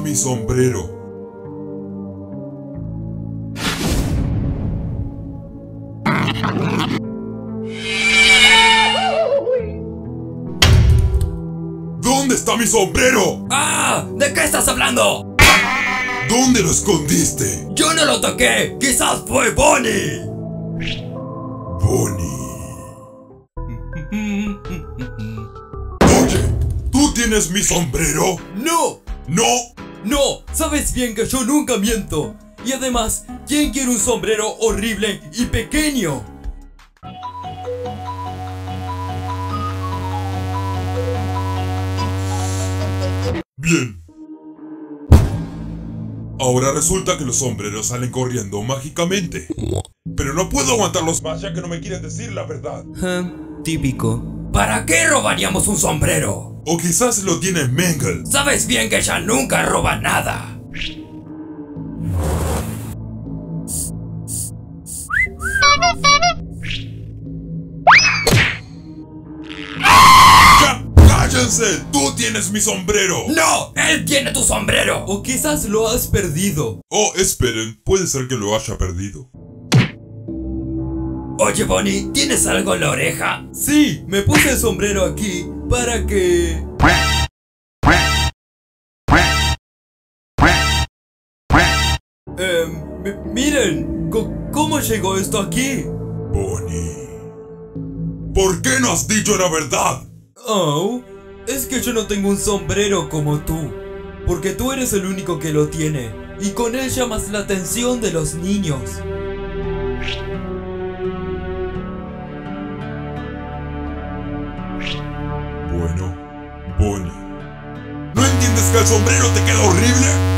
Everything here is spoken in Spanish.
mi sombrero? ¿Dónde está mi sombrero? ¡Ah! ¿De qué estás hablando? ¿Dónde lo escondiste? ¡Yo no lo toqué! ¡Quizás fue Bonnie! Bonnie. Oye, ¿tú tienes mi sombrero? ¡No! No. ¡No! Sabes bien que yo nunca miento. Y además, ¿quién quiere un sombrero horrible y pequeño? Bien. Ahora resulta que los sombreros salen corriendo mágicamente. Pero no puedo aguantarlos más ya que no me quieren decir la verdad. típico. ¿Para qué robaríamos un sombrero? O quizás lo tiene Mengel. Sabes bien que ella nunca roba nada. ¡Cállense! ¡Tú tienes mi sombrero! ¡No! ¡Él tiene tu sombrero! O quizás lo has perdido. Oh, esperen, puede ser que lo haya perdido. Oye, Bonnie, ¿tienes algo en la oreja? Sí, me puse el sombrero aquí para que... Eh, miren, ¿cómo llegó esto aquí? Bonnie. ¿Por qué no has dicho la verdad? Oh, es que yo no tengo un sombrero como tú. Porque tú eres el único que lo tiene. Y con él llamas la atención de los niños. Bueno, Bonnie. ¿No entiendes que el sombrero te queda horrible?